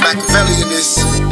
Machiavellian is.